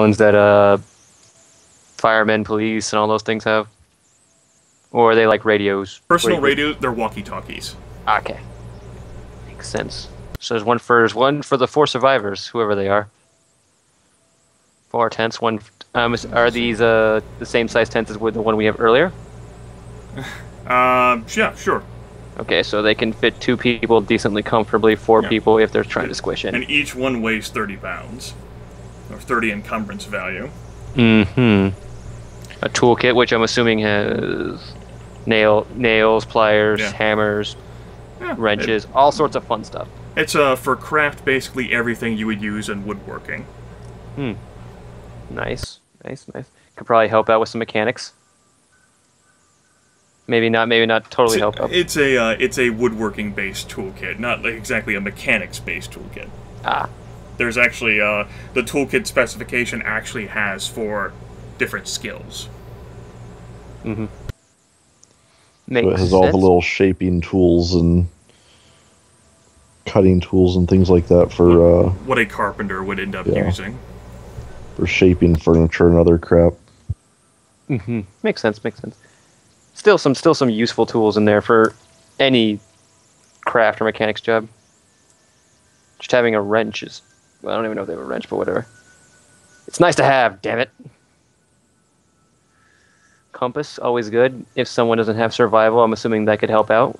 ones that uh, firemen, police, and all those things have? Or are they like radios? Personal Radio- they're walkie-talkies. Okay. Makes sense. So there's one for there's one for the four survivors, whoever they are. Four tents. One. Um, are these uh the same size tents as with the one we have earlier? Um, yeah, sure. Okay, so they can fit two people decently comfortably, four Yeah. people if they're trying to squish in. And each one weighs 30 pounds. Or 30 encumbrance value. Mm-hmm. A toolkit, which I'm assuming has nail nails, pliers, Yeah. hammers, Yeah, wrenches, all sorts of fun stuff. It's uh, for craft basically everything you would use in woodworking. Hmm. Nice, nice, nice. Could probably help out with some mechanics. Maybe not. Maybe not totally It's, help out. it's a uh, it's a woodworking based toolkit, not like exactly a mechanics based toolkit. Ah, There's actually uh, the toolkit specification actually has for different skills. makes So it has all the little shaping tools and cutting tools and things like that for uh, What a carpenter would end up Yeah. using. for shaping furniture and other crap. Mhm. Makes sense. Makes sense. Still some still some useful tools in there for any craft or mechanics job. Just having a wrench is. Well, I don't even know if they have a wrench, but whatever. It's nice to have. Damn it. Compass always good. If someone doesn't have survival, I'm assuming that could help out.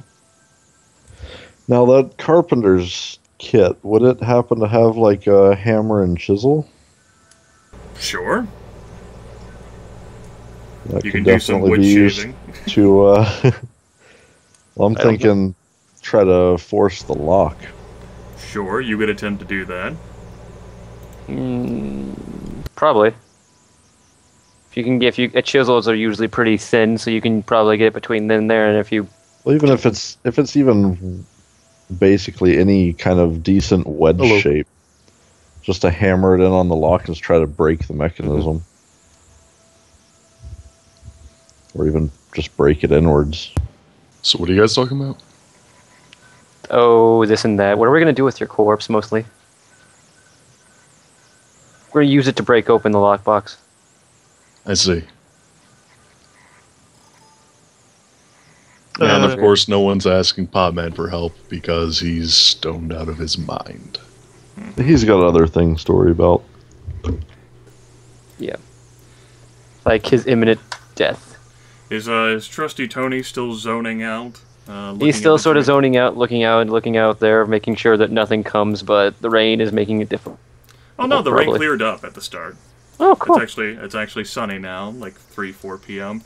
Now that carpenter's kit, would it happen to have like a hammer and chisel? Sure, That you could can do some definitely wood be used shaving. to. Uh, well, I'm I thinking try to force the lock. Sure, you could attempt to do that. Mm, probably. If you can get, if you uh, chisels are usually pretty thin, so you can probably get it between then and there. And if you, Well, even if it's if it's even basically any kind of decent wedge Hello. shape, just to hammer it in on the lock and just try to break the mechanism, or even just break it inwards. So what are you guys talking about? oh, this and that. What are we gonna do with your corpse mostly? We're gonna use it to break open the lockbox. I see. and of Uh, course, no one's asking Potman for help because he's stoned out of his mind. He's got other things to worry about. Yeah. Like his imminent death. Is uh, is trusty Tony still zoning out? Uh, He's still sort of zoning out, looking out, and looking out there, making sure that nothing comes, but the rain is making it difficult. Oh no, the rain cleared up at the start. Oh, cool. It's actually it's actually sunny now, like three four p.m.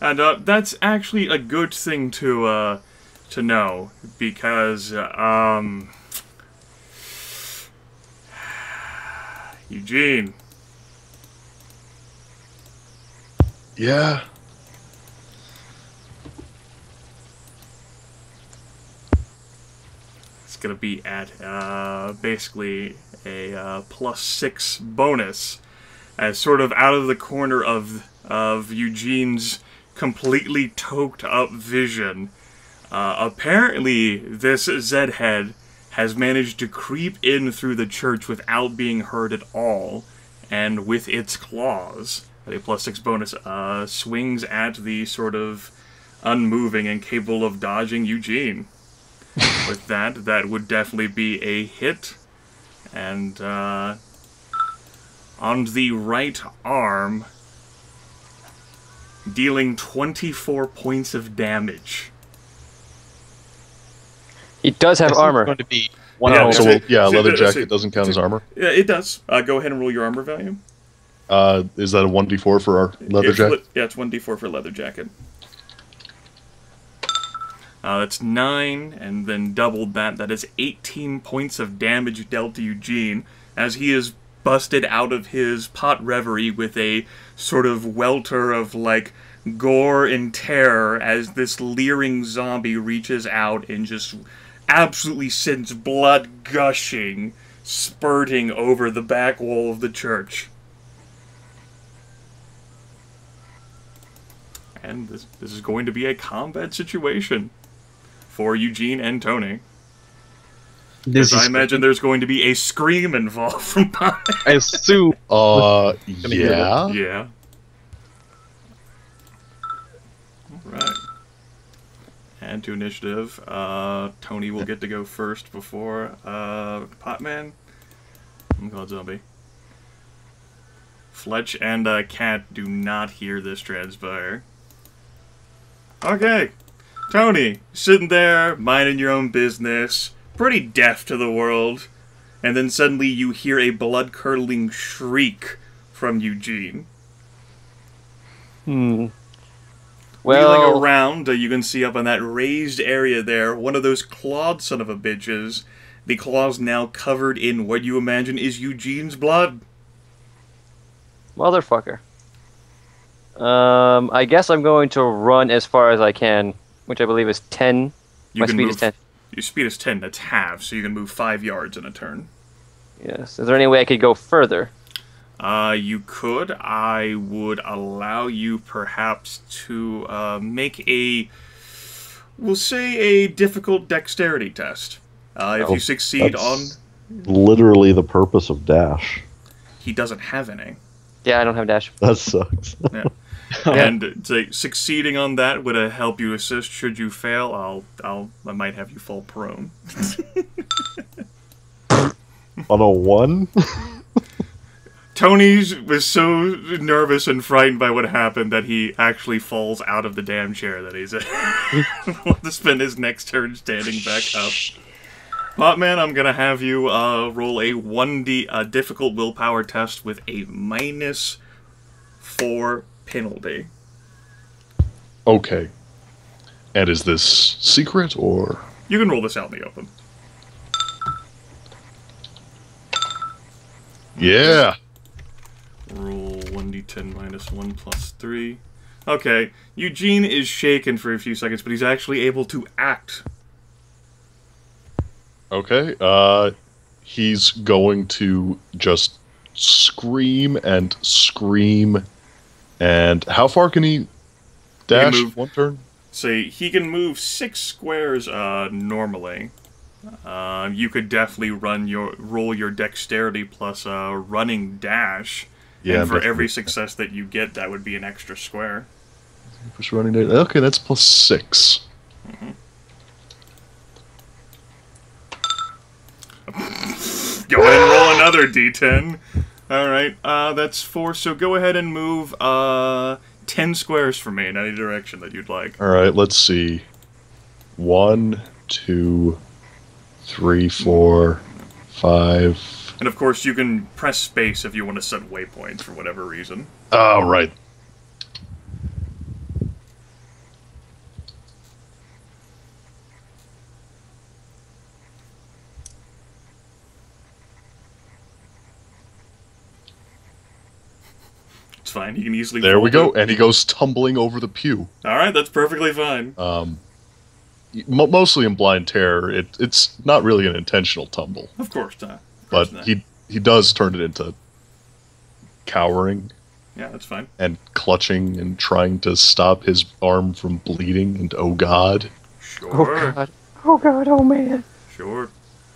And uh, that's actually a good thing to uh, to know because uh, um, Eugene, Yeah. it's gonna be at uh, basically a uh, plus six bonus, as sort of out of the corner of of Eugene's completely toked up vision. Uh, apparently, this Zed head has managed to creep in through the church without being heard at all, and with its claws, a plus six bonus, uh, swings at the sort of unmoving and capable of dodging Eugene. with that, that would definitely be a hit. And uh, on the right arm, dealing 24 points of damage. He does have This is armor. going to be one Yeah, hour. So so- yeah, leather so- jacket doesn't count as armor. Yeah, it does. Uh, go ahead and roll your armor value. Uh, is that a one d four for our leather It's jacket? yeah, it's 1d4 for leather jacket. Uh, that's 9, and then doubled that. That is 18 points of damage dealt to Eugene as he is busted out of his pot reverie with a sort of welter of, like, gore and terror as this leering zombie reaches out and just absolutely sends blood gushing, spurting over the back wall of the church. and this, this is going to be a combat situation for Eugene and Tony. Because I imagine there's going to be a scream involved from Pine. I assume. Uh, yeah. Yeah. Alright. Add to initiative. Uh, Tony will get to go first before uh, Potman. I'm called Zombie. Fletch and uh, Cat do not hear this transpire. Okay. Tony, sitting there, minding your own business, pretty deaf to the world, and then suddenly you hear a blood curdling shriek from Eugene. Hmm. Wheeling Well, around, uh, you can see up on that raised area there, one of those clawed son of a bitches. The claws now covered in what you imagine is Eugene's blood. motherfucker. Um, I guess I'm going to run as far as I can, which I believe is 10. You My speed move, is 10. Your speed is 10, that's half, so you can move 5 yards in a turn. Yes. Is there any way I could go further? Uh, you could. I would allow you perhaps to uh, make a, we'll say, a difficult dexterity test. Uh, if Oh, you succeed on, literally the purpose of dash. he doesn't have any. Yeah, I don't have dash. That sucks. and to, succeeding on that would uh, help you assist. Should you fail, I'll, I'll, I might have you fall prone. On a one, Tony was so nervous and frightened by what happened that he actually falls out of the damn chair that he's in. Will to spend his next turn standing back up. Potman, I'm gonna have you uh, roll a 1d uh, difficult willpower test with a minus four penalty. Okay. And is this secret or? You can roll this out in the open. Yeah. Roll 1d10 minus 1 plus 3. Okay, Eugene is shaken for a few seconds, but he's actually able to act. Okay. Uh, he's going to just scream and scream. And how far can he dash? move- One turn. Say he can move six squares uh, normally. Uh, you could definitely run your roll your dexterity plus a running dash. Yeah. and for every success that you get, that would be an extra square. Push running day. Okay, that's plus six. Go ahead and roll another d10. All right, uh, that's four. So go ahead and move uh, ten squares for me in any direction that you'd like. All right, let's see. One, two, three, four, five. And of course, you can press space if you want to set waypoints for whatever reason. Oh, right. Easily. There we go. And he goes tumbling over the pew. All right, that's perfectly fine. Um, mo mostly in blind terror. It, it's not really an intentional tumble, Of course not. Of but not. he he does turn it into cowering Yeah, that's fine. and clutching and trying to stop his arm from bleeding. And oh god, Sure. Oh god. Oh god, oh man. Sure.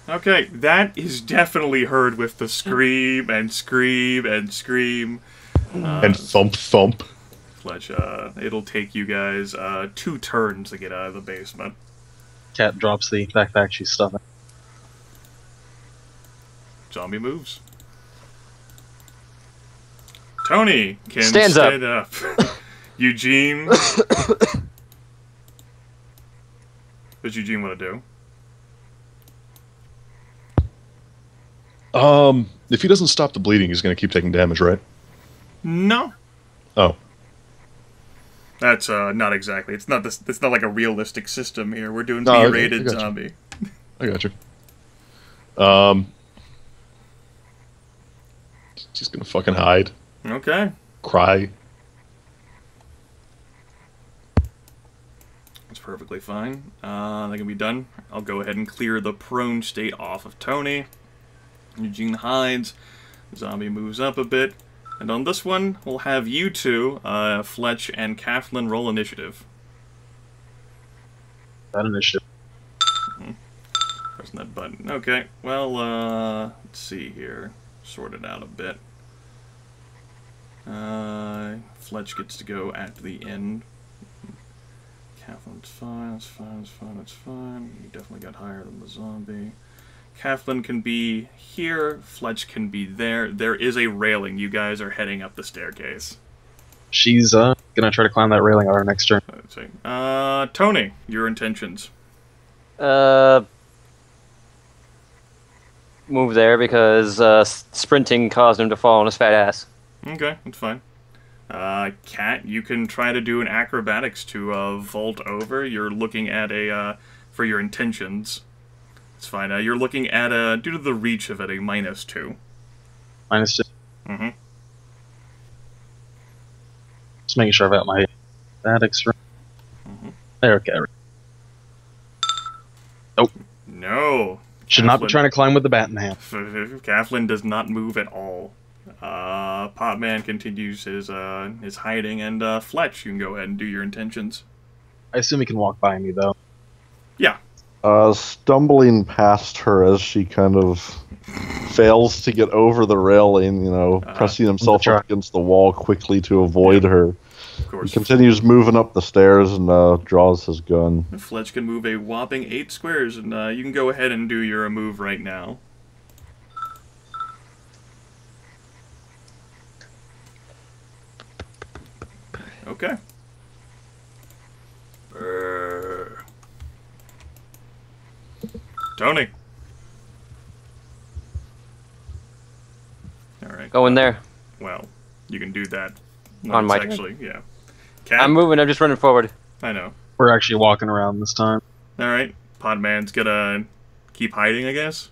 Okay, that is definitely heard with the scream and scream and scream. Uh, and thump thump. Fletch, uh, it'll take you guys uh, two turns to get out of the basement. Cat drops the backpack she's stuffing. Zombie moves. Tony can Stands up. stand up. Eugene. What's Eugene want to do? Um, if he doesn't stop the bleeding, he's going to keep taking damage, right? No. Oh, That's uh, not exactly. It's not this. It's not like a realistic system here. We're doing No, I- I B-rated got you. zombie. I got you. Um, going to fucking hide, Okay. cry. That's perfectly fine. Uh, that can be done. I'll go ahead and clear the prone state off of Tony. Eugene hides. Zombie moves up a bit. And on this one, we'll have you two, uh, Fletch and Kathlyn, roll initiative. That initiative. Pressing that button. Okay. Well, uh, let's see here. Sort it out a bit. Uh, Fletch gets to go at the end. Kathlyn's fine. it's fine. it's fine. it's fine. You definitely got higher than the zombie. Kathlyn can be here. Fletch can be there. There is a railing. You guys are heading up the staircase. She's uh gonna try to climb that railing on our next turn. See. Uh, Tony, your intentions. Uh, move there because uh, sprinting caused him to fall on his fat ass. Okay, that's fine. Uh, Cat, you can try to do an acrobatics to uh, vault over. You're looking at a uh, for your intentions. It's fine. Uh, you're looking at a due to the reach of it a minus two. Minus two. Mm-hmm. Just making sure I've got my statics right. Mhm. There, okay. No, Should not be trying to climb with the bat in hand. Kathlyn does not move at all. Uh, Potman continues his uh his hiding, and uh, Fletch, you can go ahead and do your intentions. I assume he can walk by me though. Uh, stumbling past her as she kind of fails to get over the railing, you know, Uh-huh. pressing himself against the wall quickly to avoid her. Of He continues moving up the stairs and uh, draws his gun. Fletch can move a whopping eight squares, and uh, you can go ahead and do your move right now. Okay. Tony. All right. Go in there. Well, you can do that. On It's my turn? actually, yeah. Cat, I'm moving. I'm just running forward. I know. We're actually walking around this time. All right, Potman's gonna keep hiding, I guess.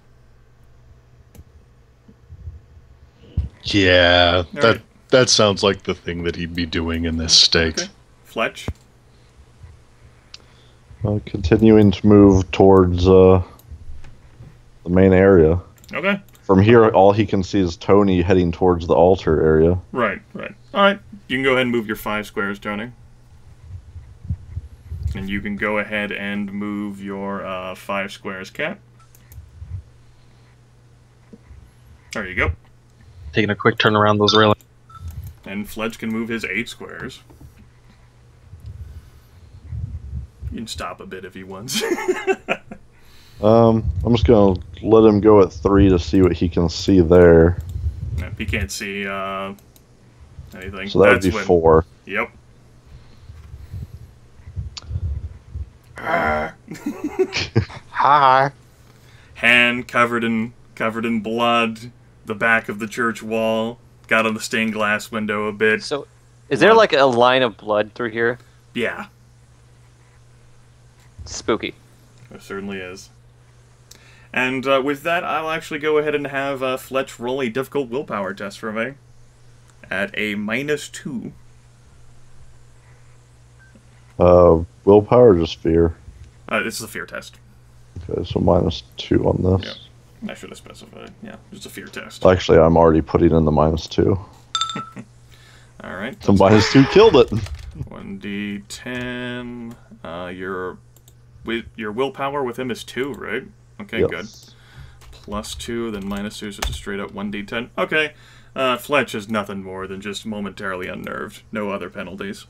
Yeah, that right. that sounds like the thing that he'd be doing in this state. Okay. Fletch. Uh, continuing to move towards uh, the main area. Okay. From here, all he can see is Tony heading towards the altar area. Right. Right. All right. You can go ahead and move your five squares, Tony. And you can go ahead and move your uh, five squares, Cat. There you go. Taking a quick turn around those railings. And Fletch can move his eight squares. You can stop a bit if he wants. Um, I'm just gonna let him go at three to see what he can see there. If he can't see uh, anything. So that would that's be when- four. Yep. Hi. Hand covered in covered in blood, the back of the church wall, got on the stained glass window a bit. So, is there like a line of blood through here? Yeah, Spooky. there certainly is. And uh, with that, I'll actually go ahead and have uh, Fletch roll a difficult willpower test for me. At a minus two. Uh, willpower, or just fear. Uh, this is a fear test. Okay, so minus two on this. Yeah. I should have specified. Yeah, just a fear test. Actually, I'm already putting in the minus two. All right. So minus two killed it. One d ten. Uh, your with your willpower with him is two, right? Okay, Yes. good. Plus two, then minus two, so it's a straight up one d ten. Okay. Uh, Fletch is nothing more than just momentarily unnerved. No other penalties.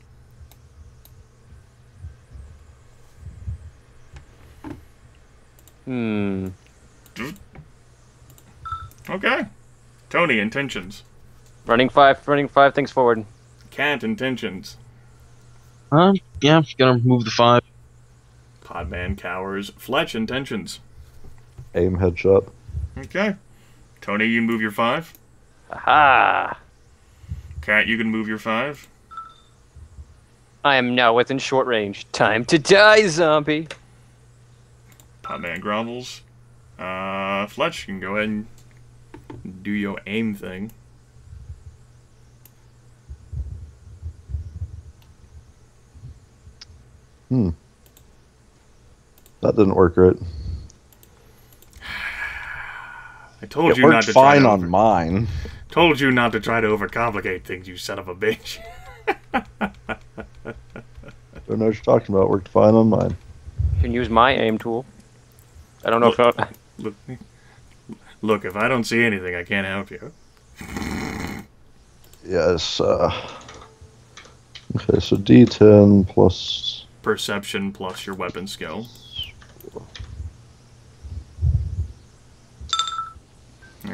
Hmm. Okay. Tony intentions. Running five. Running five things forward. Cat intentions. Um, yeah, gonna move the five. Potman cowers. Fletch intentions. Aim headshot. Okay. Tony, you move your five. Aha! Cat, you can move your five. I am now within short range. Time to die, zombie. Potman grovels. Uh, Fletch, you can go ahead and do your aim thing. Hmm. That didn't work right. I told It you not worked to try fine to on over- mine. told you not to try to overcomplicate things, you son of a bitch. Don't know what you're talking about. Worked fine on mine. You can use my aim tool. I don't know if I, Look, look, if I don't see anything, I can't help you. Yes. Uh, okay, so D10 plus. Perception plus your weapon skill.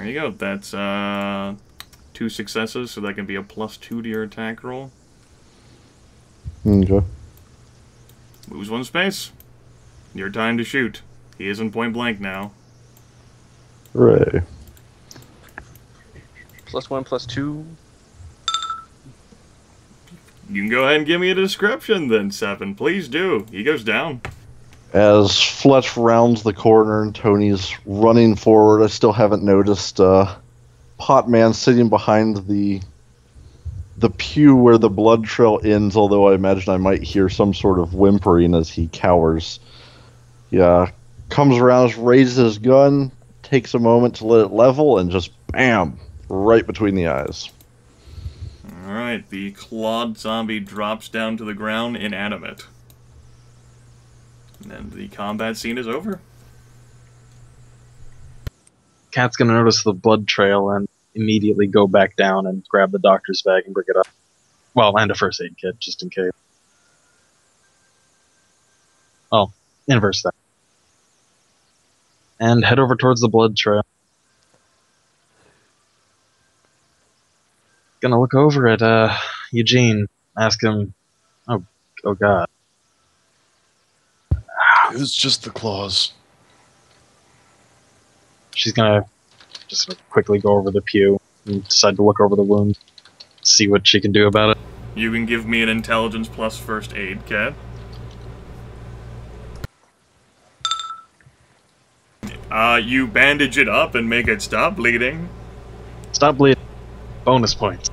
There you go. That's uh, two successes, so that can be a plus two to your attack roll. Okay. Lose one space. Your time to shoot. He is in point blank now. Hooray. plus one, plus two. You can go ahead and give me a description then, Seven. Please do. He goes down. As Fletch rounds the corner and Tony's running forward, I still haven't noticed uh, Potman sitting behind the the pew where the blood trail ends. Although I imagine I might hear some sort of whimpering as he cowers. Yeah, comes around, raises his gun, takes a moment to let it level, and just bam, right between the eyes. Alright, the clawed zombie drops down to the ground inanimate. And the combat scene is over. Cat's gonna notice the blood trail and immediately go back down and grab the doctor's bag and bring it up. Well, and a first aid kit, just in case. Oh, inverse that. And head over towards the blood trail. Gonna look over at uh, Eugene, ask him, oh, oh god, It was just the claws. she's gonna just sort of quickly go over the pew and decide to look over the wound, see what she can do about it. You can give me an intelligence plus first aid, Cat. Uh, you bandage it up and make it stop bleeding. Stop bleeding. Bonus points.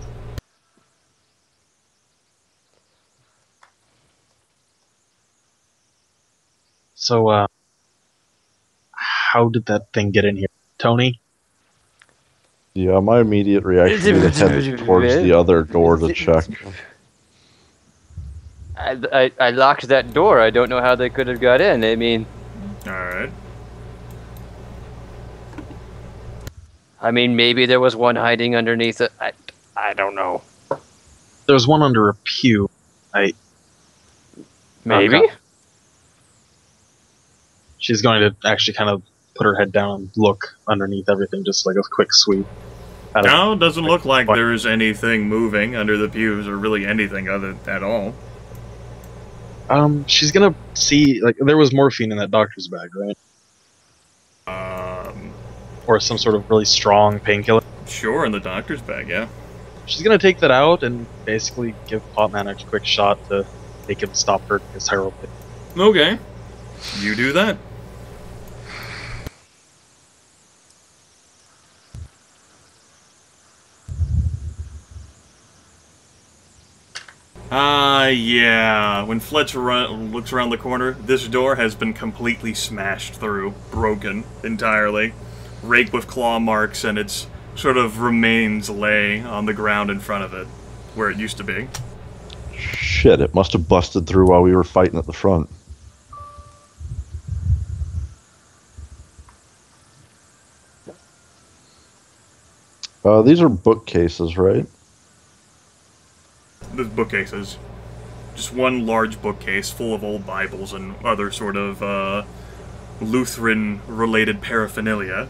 So, uh, how did that thing get in here? Tony? Yeah, my immediate reaction is to head towards the other door to check. I, I, I locked that door. I don't know how they could have got in. I mean, Alright. I mean, maybe there was one hiding underneath it. I, I don't know. There's one under a pew. I. Maybe. Okay. She's going to actually kind of put her head down and look underneath everything, just like a quick sweep. No, it doesn't look like What? there's anything moving under the pews or really anything other at all. Um, she's gonna see like there was morphine in that doctor's bag, right? Um, Or some sort of really strong painkiller. sure, in the doctor's bag, yeah. She's gonna take that out and basically give Potman a quick shot to make him stop hurting his heroin. Okay. You do that. Ah, yeah. When Fletcher looks around the corner, this door has been completely smashed through, broken entirely, raked with claw marks, and its sort of remains lay on the ground in front of it, where it used to be. Shit, it must have busted through while we were fighting at the front. Uh, these are bookcases, right? The bookcases. Just one large bookcase full of old Bibles and other sort of uh, Lutheran related paraphernalia.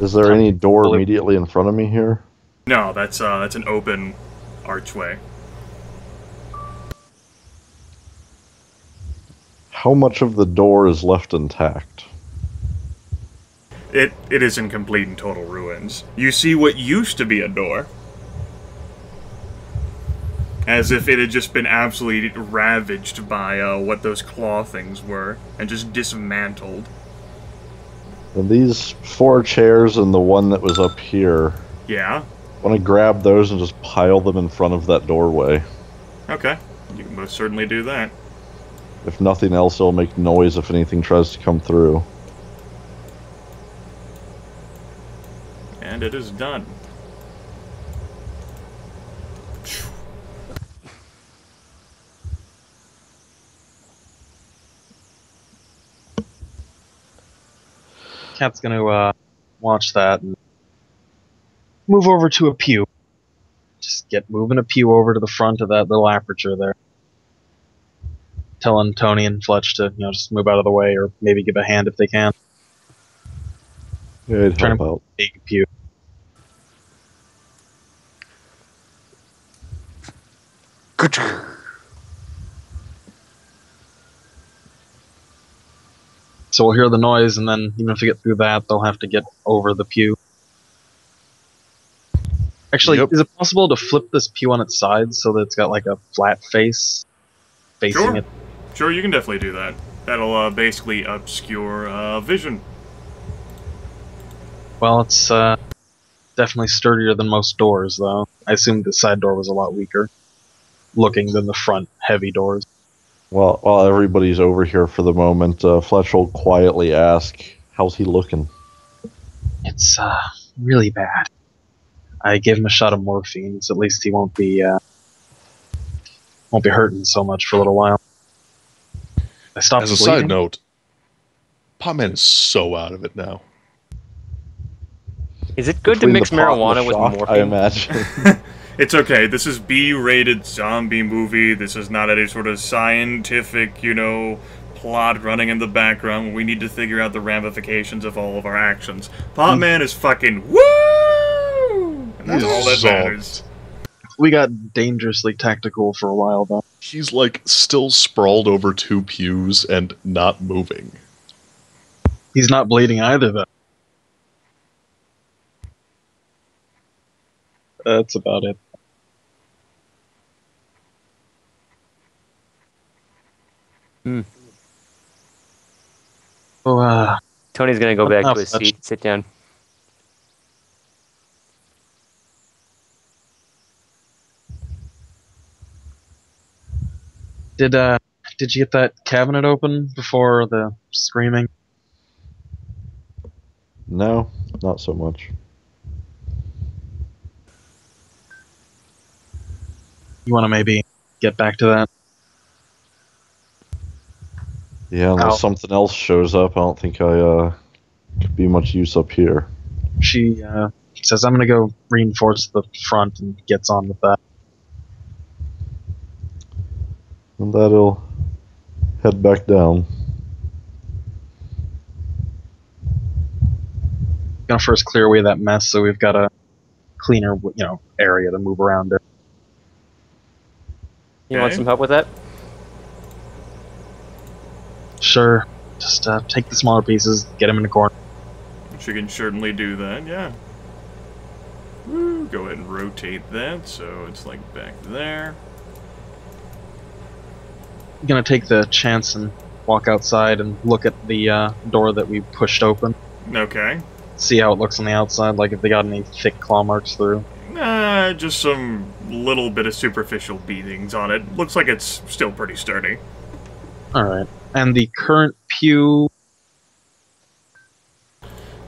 Is there any door immediately in front of me here? No, that's uh, that's an open archway. How much of the door is left intact? It it is in complete and total ruins. You see what used to be a door. As if it had just been absolutely ravaged by uh, what those claw things were, and just dismantled. And these four chairs and the one that was up here, Yeah. I want to grab those and just pile them in front of that doorway. Okay. You can most certainly do that. If nothing else, it'll make noise if anything tries to come through. And it is done. Cat's gonna uh, watch that and move over to a pew. Just get moving a pew over to the front of that little aperture there. Telling Tony and Fletch to, you know, just move out of the way or maybe give a hand if they can. Yeah, I'd Trying help out. Big pew. So we'll hear the noise, and then even if they get through that, they'll have to get over the pew. Actually, Yep. is it possible to flip this pew on its side so that it's got like a flat face facing Sure. it? Sure, you can definitely do that. That'll uh, basically obscure uh, vision. Well, it's uh, definitely sturdier than most doors, though. I assumed the side door was a lot weaker looking than the front heavy doors. While while everybody's over here for the moment, uh, Fletch will quietly ask, "How's he looking?" It's uh, really bad. I gave him a shot of morphine, so at least he won't be uh, won't be hurting so much for a little while. I stopped As a bleeding. side note, Potman is so out of it now. Is it good to mix the pot and marijuana with shock, morphine? I imagine. It's okay. This is B-rated zombie movie. This is not any sort of scientific, you know, plot running in the background. We need to figure out the ramifications of all of our actions. Potman hmm. is fucking woo, and that's He all that zonked. matters. We got dangerously tactical for a while, though. He's like still sprawled over two pews and not moving. He's not bleeding either, though. That's about it. Hmm. Oh, uh, Tony's gonna go back to his that's- seat, sit down. did uh, did you get that cabinet open before the screaming? no, not so much. You want to maybe get back to that? Yeah, unless Ow. something else shows up, I don't think I uh, could be much use up here. She uh, says, "I'm gonna go reinforce the front," and gets on with that. And that'll head back down. Gonna first clear away that mess, so we've got a cleaner, you know, area to move around in. You want some help with that? Sure, just uh, take the smaller pieces, get them in the corner. She can certainly do that, yeah. Woo, go ahead and rotate that so it's like back there. I'm gonna take the chance and walk outside and look at the uh, door that we pushed open. Okay. See how it looks on the outside, like if they got any thick claw marks through. Uh, just some little bit of superficial beatings on it. Looks like it's still pretty sturdy. All right. And the current pew.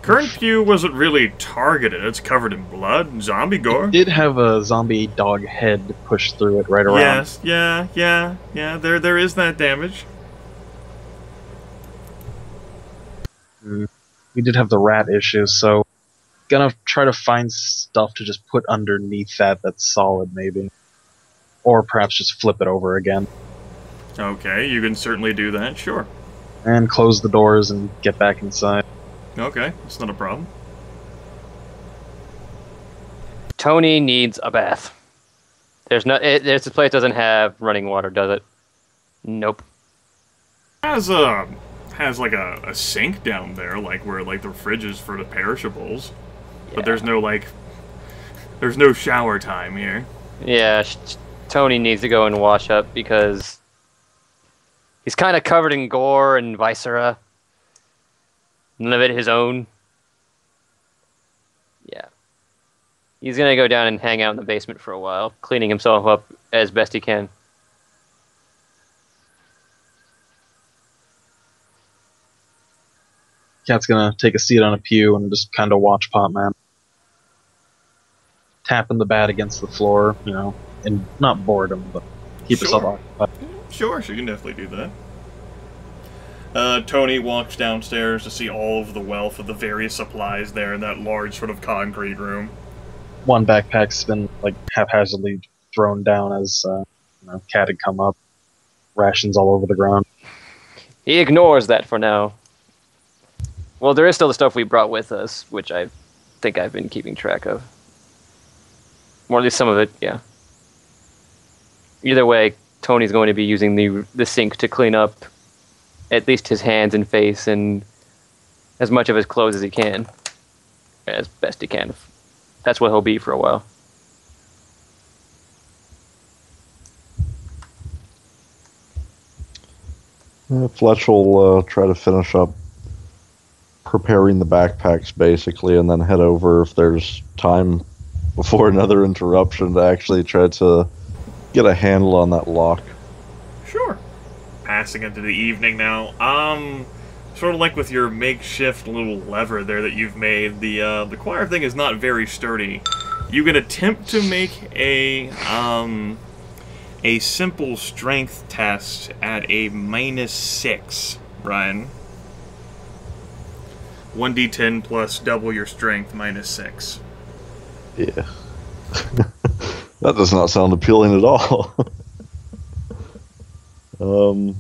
Current pew wasn't really targeted. It's covered in blood, and zombie gore. did have a zombie dog head pushed through it right around. Yes, yeah, yeah, yeah. There, there is that damage. Mm. We did have the rat issue, so gonna try to find stuff to just put underneath that that's solid, maybe, or perhaps just flip it over again Okay, you can certainly do that. Sure. and close the doors and get back inside. Okay, it's not a problem. Tony needs a bath. There's no. It, there's this place doesn't have running water, does it? Nope. Has a has like a, a sink down there, like where like the fridge is for the perishables. But there's no like, there's no shower time here. Yeah, sh- sh- Tony needs to go and wash up because he's kind of covered in gore and viscera. None of it his own. Yeah. He's gonna go down and hang out in the basement for a while, cleaning himself up as best he can. Cat's gonna take a seat on a pew and just kind of watch Potman. Tapping the bat against the floor, you know, and not boredom, but keep Sure. herself occupied. Sure, she can definitely do that. Uh, Tony walks downstairs to see all of the wealth of the various supplies there in that large sort of concrete room. One backpack's been like haphazardly thrown down as uh, you know, cat had come up. Rations all over the ground. He ignores that for now. Well, there is still the stuff we brought with us, which I think I've been keeping track of. Or at least some of it, yeah. Either way, Tony's going to be using the the sink to clean up at least his hands and face and as much of his clothes as he can. As best he can. That's what he'll be for a while. Uh, Fletch will uh, try to finish up preparing the backpacks basically, and then head over if there's time before another interruption to actually try to get a handle on that lock. Sure. Passing into the evening now. Um, sort of like with your makeshift little lever there that you've made, the uh, the choir thing is not very sturdy. You can attempt to make a um a simple strength test at a minus six, Ryan. 1d10 plus double your strength minus 6. Yeah. that does not sound appealing at all. um,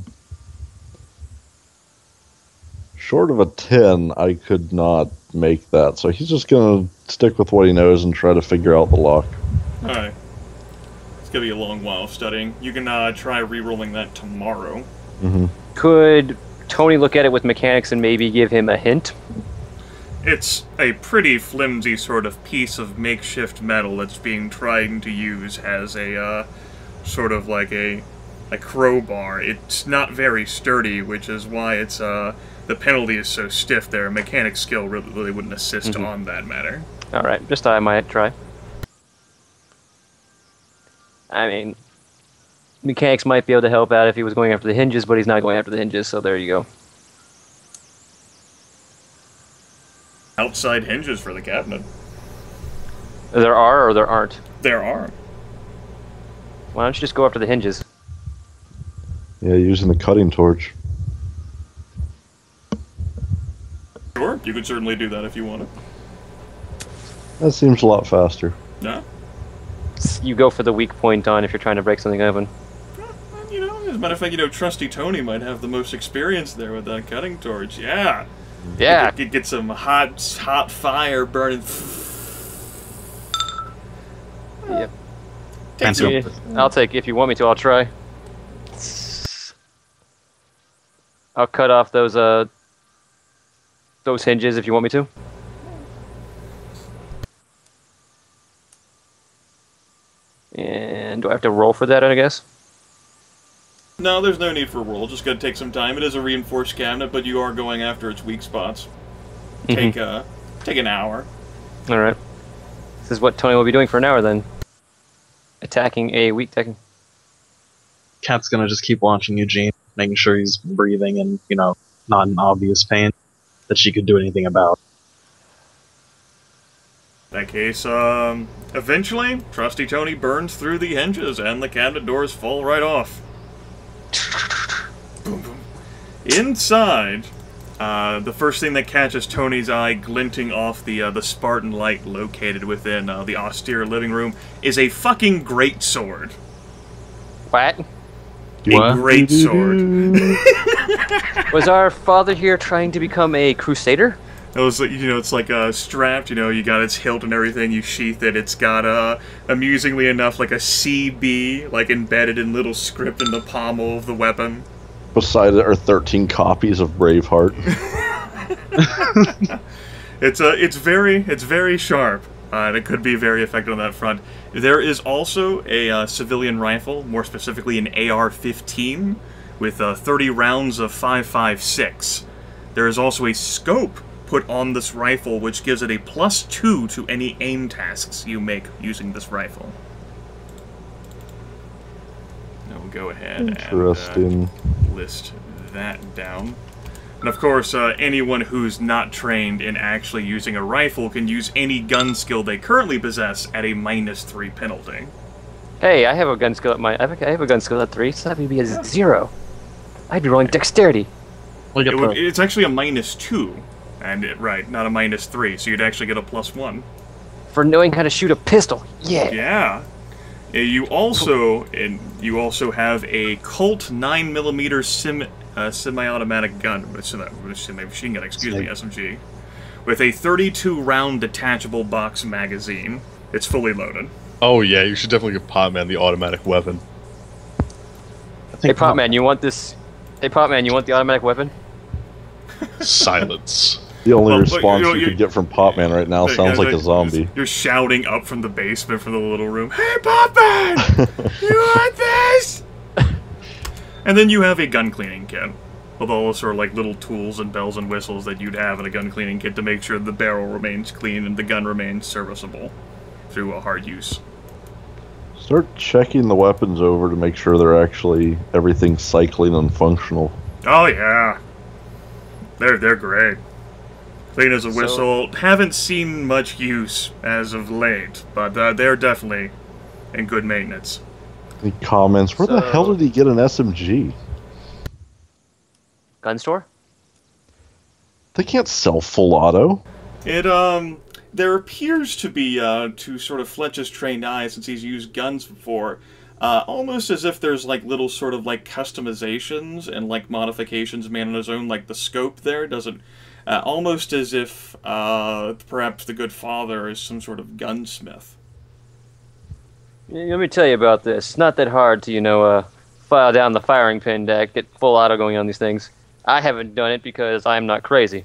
short of a 10, I could not make that. So he's just going to stick with what he knows and try to figure out the lock. Alright. It's going to be a long while of studying. You can uh, try re rolling that tomorrow. hmm Could Tony look at it with mechanics and maybe give him a hint? It's a pretty flimsy sort of piece of makeshift metal that's being tried to use as a uh, sort of like a a crowbar. It's not very sturdy, which is why it's uh the penalty is so stiff there. Mechanic skill really, really wouldn't assist Mhm. on that matter. All right, just I might try. I mean, mechanics might be able to help out if he was going after the hinges, but he's not going after the hinges, so there you go. Outside hinges for the cabinet. There are or there aren't. There are. Why don't you just go after the hinges? Yeah, using the cutting torch. Sure, you could certainly do that if you wanted. That seems a lot faster. No? S- You go for the weak point on if you're trying to break something open. You know, as a matter of fact, you know, Trusty Tony might have the most experience there with that cutting torch. Yeah. Yeah, Get, get some hot, hot fire burning. Yep. Take Fancy. Yeah, I'll take. If you want me to, I'll try. I'll cut off those uh those hinges if you want me to. And do I have to roll for that? I guess. No, there's no need for a roll. Just gotta take some time. It is a reinforced cabinet, but you are going after its weak spots. Take uh, take an hour. All right. This is what Tony will be doing for an hour then. Attacking a weak tech. Cat's gonna just keep watching Eugene, making sure he's breathing and, you know, not in obvious pain that she could do anything about. In that case, um, eventually, Trusty Tony burns through the hinges and the cabinet doors fall right off. Boom, boom. Inside, uh, the first thing that catches Tony's eye, glinting off the uh, the Spartan light located within uh, the austere living room, is a fucking great sword. What? A What? great sword. Was our father here trying to become a crusader? It was you know, it's like uh, strapped. You know, you got its hilt and everything. You sheath it. It's got uh, amusingly enough, like a CB, like embedded in little script in the pommel of the weapon. Beside it are 13 copies of Braveheart. It's uh, it's very, it's very sharp, uh, and it could be very effective on that front. There is also a uh, civilian rifle, more specifically an AR-15, with uh, 30 rounds of 5.56. There is also a scope put on this rifle, which gives it a plus two to any aim tasks you make using this rifle. Now we'll go ahead and uh, list that down. And of course, uh, anyone who's not trained in actually using a rifle can use any gun skill they currently possess at a minus three penalty. Hey, I have a gun skill at my. I have a, I have a gun skill at three, so that would be a zero. I'd be rolling dexterity. It would, it's actually a minus two, and it, right, not a minus three. So you'd actually get a plus one. For knowing how to shoot a pistol. Yeah. Yeah. Uh, You also and you also have a Colt nine millimeter sim, uh, semi-automatic gun, semi, semi machine gun, excuse me, SMG, with a 32 round detachable box magazine. It's fully loaded. Oh yeah, you should definitely give Potman the automatic weapon. I Hey, think Potman, you want this? Hey, Potman, you want the automatic weapon? Silence. The only Well, response you- you, you- could get from Potman right now sounds like a zombie. You're shouting up from the basement from the little room. Hey, Potman! you want this? and then you have a gun cleaning kit with all the sort of like little tools and bells and whistles that you'd have in a gun cleaning kit to make sure the barrel remains clean and the gun remains serviceable through a hard use. Start checking the weapons over to make sure they're actually everything's cycling and functional. Oh yeah, they're they're great. Clean as a So- whistle. Haven't seen much use as of late, but uh, they're definitely in good maintenance. The comments? Where the hell did he get an SMG? Gun store? They can't sell full auto. It um there appears to be uh to sort of Fletch's trained eye since he's used guns before, uh almost as if there's like little sort of like customizations and like modifications made on his own, like the scope there doesn't uh, almost as if uh perhaps the good father is some sort of gunsmith. Let me tell you about this. It's not that hard to, you know, uh, file down the firing pin deck, get full auto going on these things. I haven't done it because I'm not crazy.